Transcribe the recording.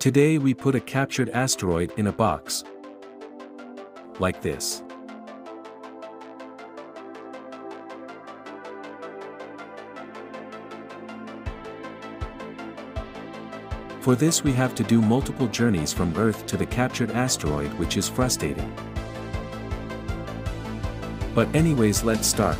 Today we put a captured asteroid in a box. Like this. For this we have to do multiple journeys from Earth to the captured asteroid which is frustrating. But anyways let's start.